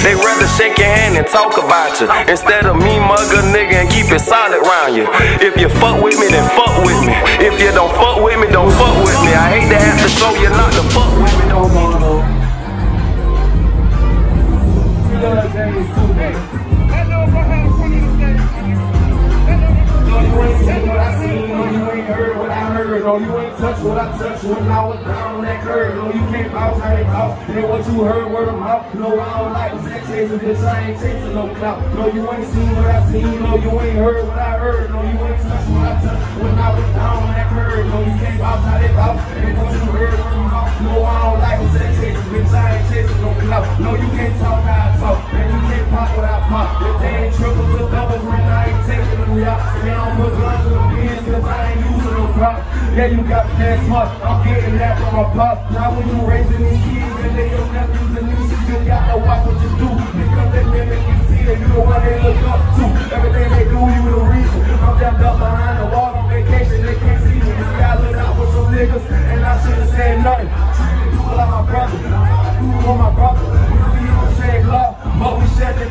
They rather shake your hand and talk about you instead of me mug a nigga and keep it solid round you. If you fuck with me, then fuck with me. If No, oh, you ain't touch what I touched when I was down on that curve. No, you can't bounce how they bounce. And what you heard, word of mouth. No, I don't like sex chasing, bitch. I ain't chasing no clout. No, you ain't seen what I seen. No, you ain't heard what I heard. No, you ain't touch what I touched when I was down on that curve. No, you can't bounce how they bounce. And what you heard, word of mouth. No, I don't like sex chasing, bitch. I ain't chasing no clout. No, you can't talk how I talk. And you can't pop what I pop. If they ain't triples or doubles, when I ain't taking them out. And I don't put guns in the pins, cause I ain't Yeah, you got that smart. I'm getting that from my pop. Now when you raising these kids and they don't nephews and nieces, you gotta watch what you do. Because they mimic you see that you the one they look up to. Everything they do, you the reason. I'm jammed up behind the wall on vacation, they can't see me. See, I look out for some niggas and I should've said nothing. Treated people like my brother. You for my brother. We on the same block, but we share different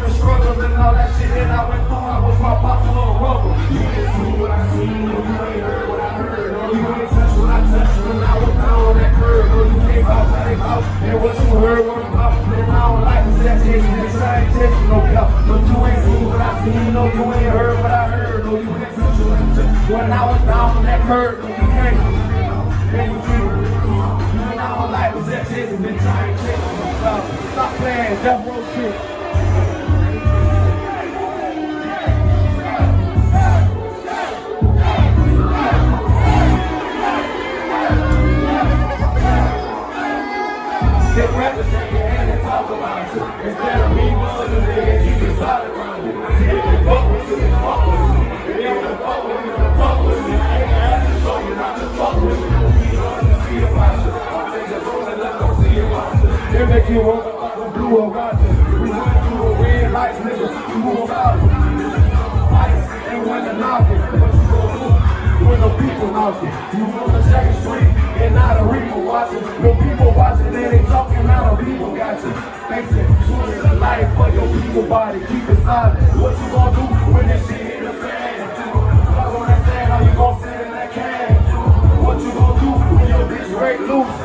when I was down on that curve. No, you can't. And you. And I don't like chasing, bitch. I ain't chasing no. Stop playing, death row shit. Your hand and talk about you. Instead of me mugging a nigga, solid around you. You fuck with then fuck with me. You move. Fights and when the knocking. What you gonna do? when the people knocking. You on the second street and not a reaper watching. No people watching, they ain't talking, now the people got you. Face it, the life for your people body. Keep it silent. What you gonna do when this shit hit the fan? Fuck on that stand, how you sit in that can? What you gonna do when your bitch break loose?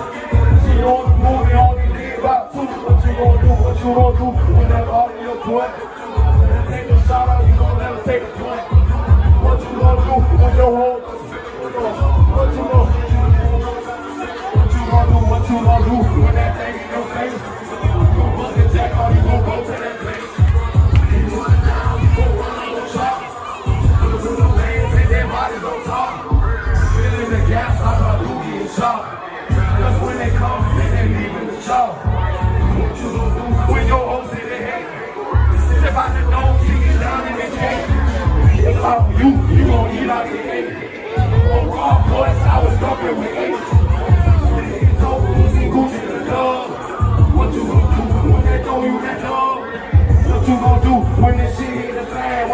She you only live about two. What you do? What you do when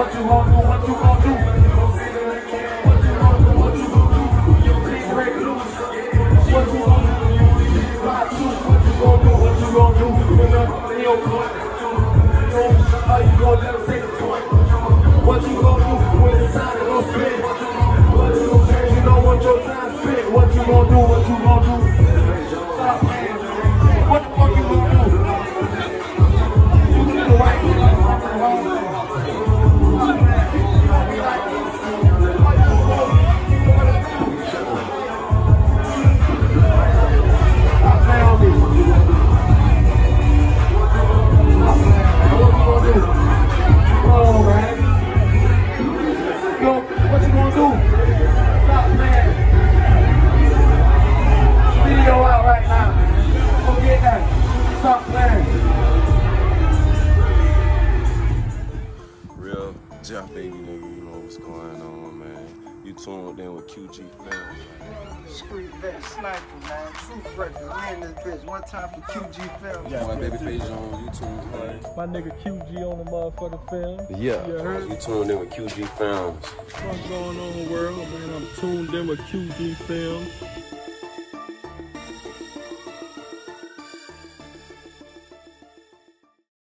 What you gonna do? What you do? You gon' the can. What you gonna do? What you gonna do? Your bitch break loose. What you gonna do? You your spot too. What you gonna do? What you gonna do? When nothing in your court. You know, how you gonna let them take a point? What you gonna do when it's time to go spit? What you you gonna change? You don't want your time spent. What you gonna do? What you gonna do? Jeff baby nigga, you know what's going on, man. You tuned in with QG Films. Street vet sniper, man. Truth record. We in this bitch. One time for QG Films. Yeah, my baby page on YouTube, man. My nigga QG on the motherfucking film. Yeah, You heard? you tuned in with QG Films. What's going on world, man? I'm tuned in with QG film.